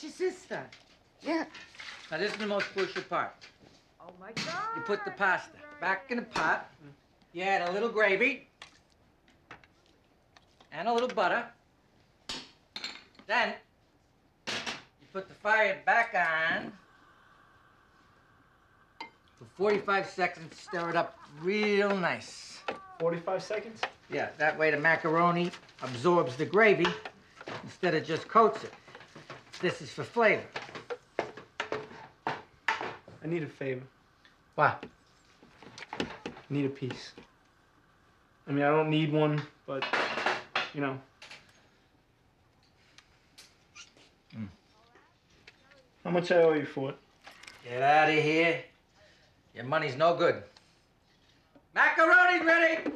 It's your sister. Yeah. Now this is the most crucial part. Oh my God. You put the pasta back in the pot. You add a little gravy and a little butter. Then you put the fire back on for 45 seconds. Stir it up real nice. 45 seconds? Yeah, that way the macaroni absorbs the gravy instead of just coats it. This is for flavor. I need a favor. What? I need a piece. I mean, I don't need one, but, you know. Mm. How much I owe you for it? Get out of here. Your money's no good. Macaroni's ready!